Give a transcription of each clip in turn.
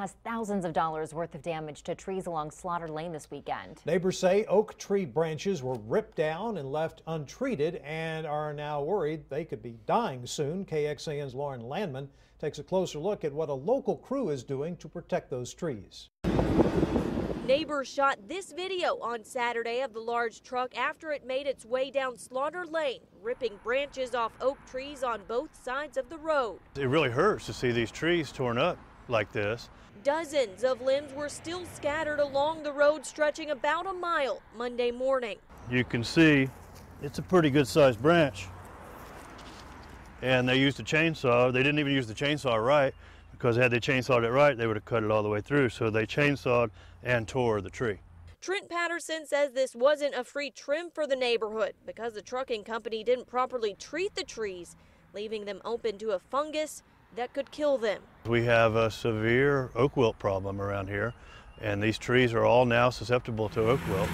caused thousands of dollars worth of damage to trees along Slaughter Lane this weekend. Neighbors say oak tree branches were ripped down and left untreated and are now worried they could be dying soon. KXAN's Lauren Landman takes a closer look at what a local crew is doing to protect those trees. Neighbors shot this video on Saturday of the large truck after it made its way down Slaughter Lane, ripping branches off oak trees on both sides of the road. It really hurts to see these trees torn up like this. Dozens of limbs were still scattered along the road stretching about a mile Monday morning. You can see it's a pretty good sized branch. And they used a chainsaw. They didn't even use the chainsaw right because had they chainsawed it right, they would have cut it all the way through. So they chainsawed and tore the tree. Trent Patterson says this wasn't a free trim for the neighborhood because the trucking company didn't properly treat the trees, leaving them open to a fungus that could kill them. We have a severe oak wilt problem around here, and these trees are all now susceptible to oak wilt.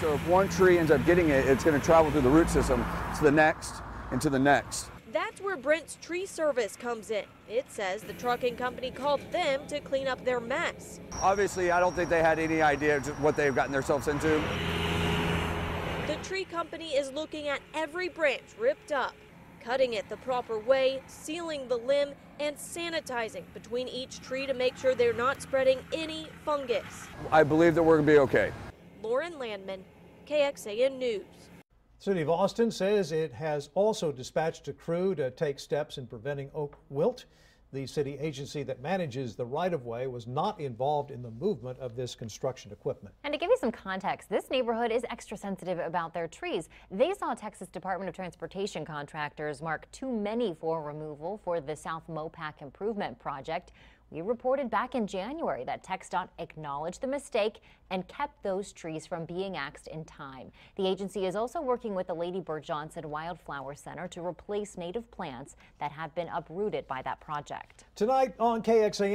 So if one tree ends up getting it, it's going to travel through the root system to the next and to the next. That's where Brent's Tree Service comes in. It says the trucking company called them to clean up their mess. Obviously, I don't think they had any idea what they've gotten themselves into. The tree company is looking at every branch ripped up, cutting it the proper way, sealing the limb, and sanitizing between each tree to make sure they're not spreading any fungus. I believe that we're going to be okay. Lauren Landman, KXAN News. City of Austin says it has also dispatched a crew to take steps in preventing oak wilt. The city agency that manages the right of way was not involved in the movement of this construction equipment. And to give you some context, this neighborhood is extra sensitive about their trees. They saw Texas Department of Transportation contractors mark too many for removal for the South Mopac Improvement Project. We reported back in January that TxDOT acknowledged the mistake and kept those trees from being axed in time. The agency is also working with the Lady Bird Johnson Wildflower Center to replace native plants that have been uprooted by that project. Tonight on KXAN.